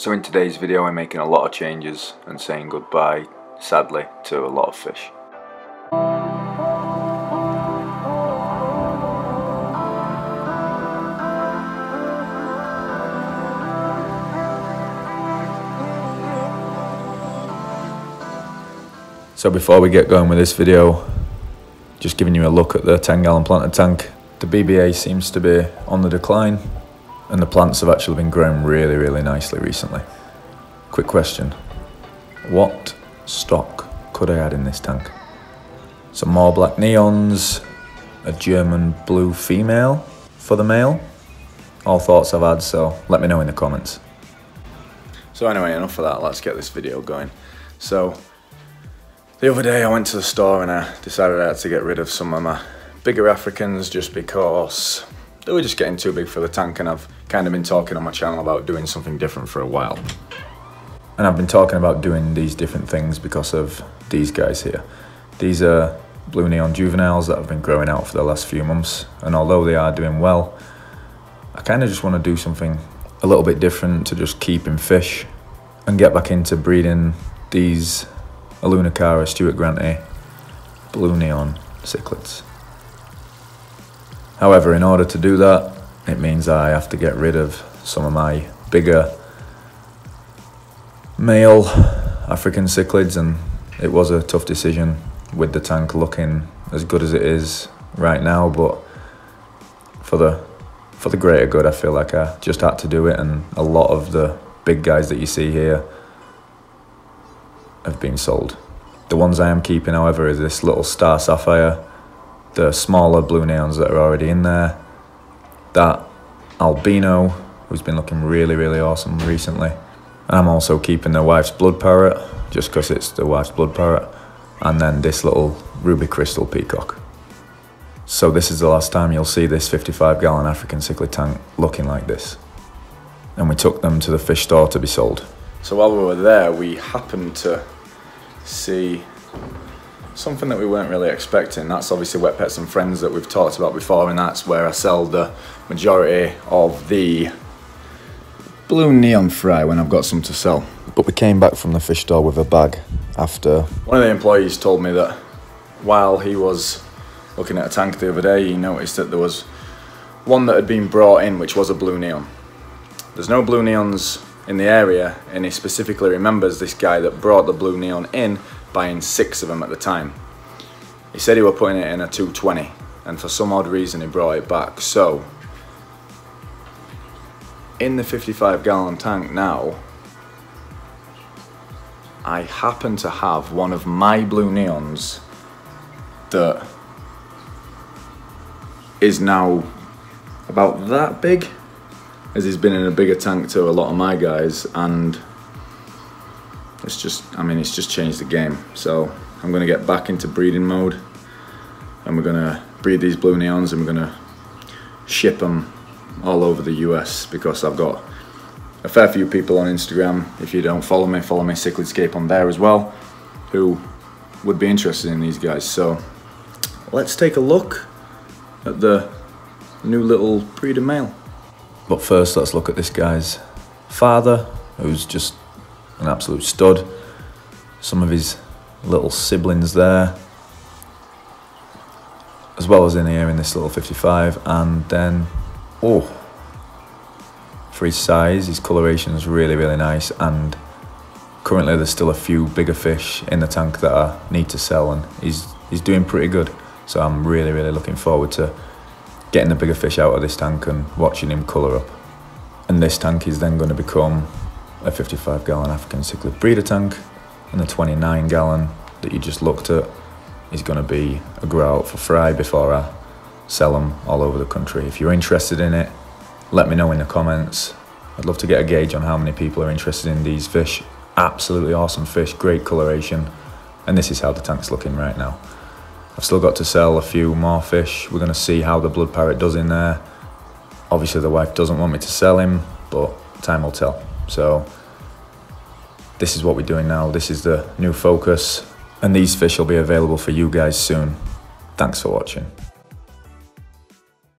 So in today's video I'm making a lot of changes and saying goodbye, sadly, to a lot of fish. So before we get going with this video, just giving you a look at the 10 gallon planted tank. The BBA seems to be on the decline and the plants have actually been growing really, really nicely recently. Quick question. What stock could I add in this tank? Some more black neons, a German blue female for the male. All thoughts I've had, so let me know in the comments. So anyway, enough of that, let's get this video going. So, the other day I went to the store and I decided I had to get rid of some of my bigger Africans just because they were just getting too big for the tank and I've kind of been talking on my channel about doing something different for a while. And I've been talking about doing these different things because of these guys here. These are blue neon juveniles that have been growing out for the last few months and although they are doing well, I kind of just want to do something a little bit different to just keeping fish and get back into breeding these Aulonocara Stuart Grantay blue neon cichlids. However, in order to do that, it means I have to get rid of some of my bigger male African cichlids and it was a tough decision with the tank looking as good as it is right now but for the for the greater good I feel like I just had to do it and a lot of the big guys that you see here have been sold. The ones I am keeping however is this little star sapphire the smaller blue neons that are already in there. That albino, who's been looking really, really awesome recently. And I'm also keeping the wife's blood parrot, just because it's the wife's blood parrot. And then this little ruby crystal peacock. So this is the last time you'll see this 55 gallon African cichlid tank looking like this. And we took them to the fish store to be sold. So while we were there, we happened to see something that we weren't really expecting. That's obviously Wet Pets and Friends that we've talked about before, and that's where I sell the majority of the blue neon fry when I've got some to sell. But we came back from the fish store with a bag after. One of the employees told me that while he was looking at a tank the other day, he noticed that there was one that had been brought in, which was a blue neon. There's no blue neons in the area, and he specifically remembers this guy that brought the blue neon in buying six of them at the time. He said he were putting it in a 220 and for some odd reason he brought it back. So in the 55 gallon tank now, I happen to have one of my blue neons that is now about that big as he's been in a bigger tank to a lot of my guys and it's just, I mean, it's just changed the game. So I'm gonna get back into breeding mode and we're gonna breed these blue neons and we're gonna ship them all over the US because I've got a fair few people on Instagram. If you don't follow me, follow me Cichlidscape on there as well, who would be interested in these guys. So let's take a look at the new little breeder male. But first, let's look at this guy's father, who's just an absolute stud. Some of his little siblings there, as well as in here in this little 55. And then, oh, for his size, his coloration is really, really nice. And currently, there's still a few bigger fish in the tank that I need to sell, and he's he's doing pretty good. So I'm really, really looking forward to getting the bigger fish out of this tank and watching him colour up. And this tank is then going to become a 55 gallon African cichlid breeder tank and the 29 gallon that you just looked at is going to be a grow out for fry before I sell them all over the country. If you're interested in it, let me know in the comments. I'd love to get a gauge on how many people are interested in these fish. Absolutely awesome fish, great coloration, and this is how the tank's looking right now. I've still got to sell a few more fish. We're going to see how the blood parrot does in there. Obviously the wife doesn't want me to sell him, but time will tell. So this is what we're doing now. This is the new focus and these fish will be available for you guys soon. Thanks for watching.